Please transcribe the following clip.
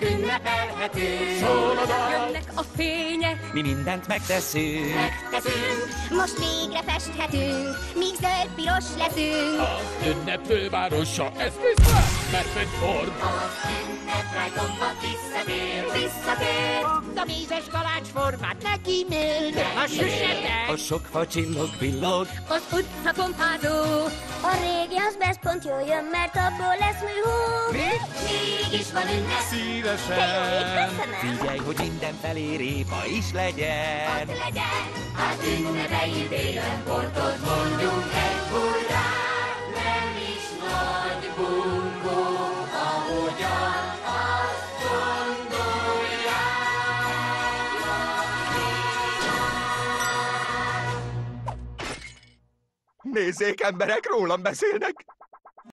ünnepelhetünk. Szól a dal, Jönnek a fények, Mi mindent megteszünk, Megteszünk, most végre festhetünk, míg zöld-piros leszünk. az ünnep fővárosa, ezt nézd mert egy ford. Ünneprájtomban visszatér, visszatér. A mézes kalács formát neki mélne, a süsete. a sok fa csillog, villog, az utca pompázó. A régi az best pont jól jön, mert abból lesz műhó. Mégis van ünnep. Jó, Szívesen. köszönöm. figyelj, hogy minden felé répa is legyen. Hadd legyen, hát ünnepeljünk télen, pontot mondjunk egy hurrát, nem is nagy bungó, ahogyan azt gondolják. Nézzék, emberek, rólam beszélnek.